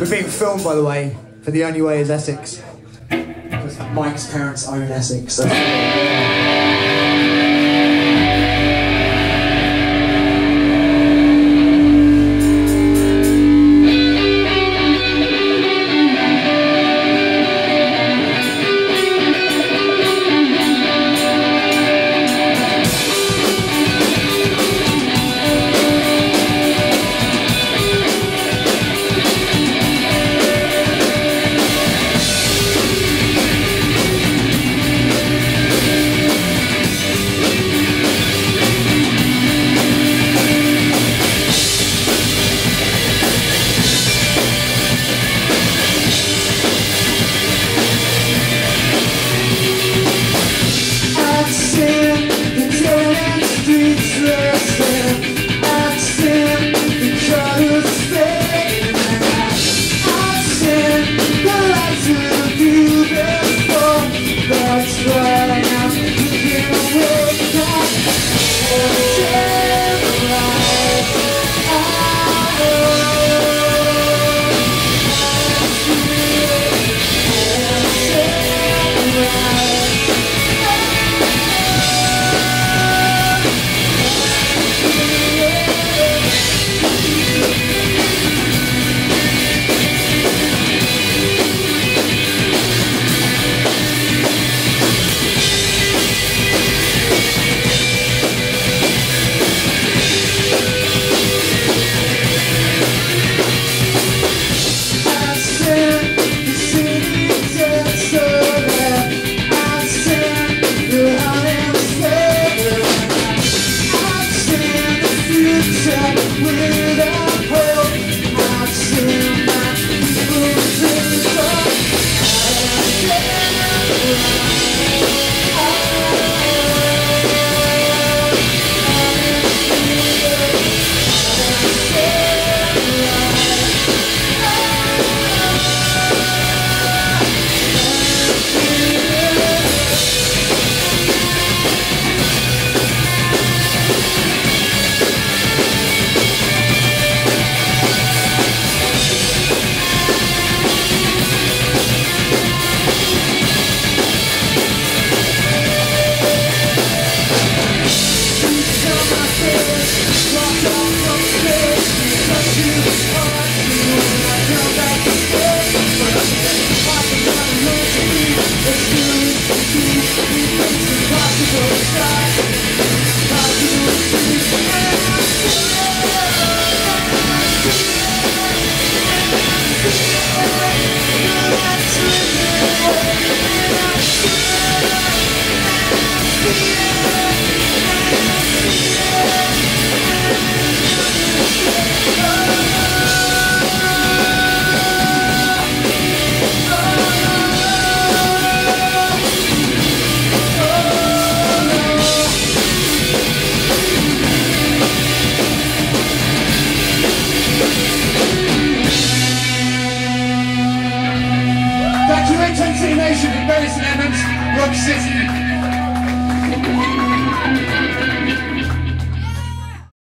We're being filmed, by the way, for The Only Way is Essex. Because Mike's parents own Essex. So. Nation, from Bury St Edmunds, City.